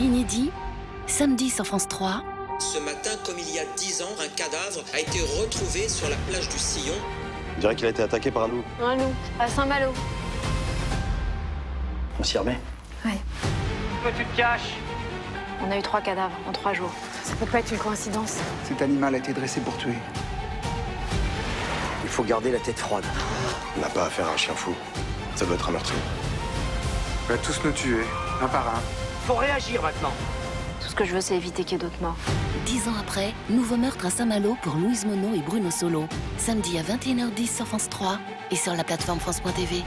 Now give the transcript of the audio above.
Inédit, samedi sur France 3. Ce matin, comme il y a 10 ans, un cadavre a été retrouvé sur la plage du Sillon. On dirait qu'il a été attaqué par un loup. Un loup, à Saint-Malo. On s'y remet Ouais. Toi, tu te caches On a eu trois cadavres en trois jours. Ça peut pas être une coïncidence. Cet animal a été dressé pour tuer. Il faut garder la tête froide. On n'a pas affaire à un chien fou. Ça doit être un meurtrier. On va tous nous tuer, un par un. Faut réagir maintenant. Tout ce que je veux, c'est éviter qu'il y ait d'autres morts. Dix ans après, nouveau meurtre à Saint-Malo pour Louise Monod et Bruno Solo. Samedi à 21h10 sur France 3 et sur la plateforme France.tv.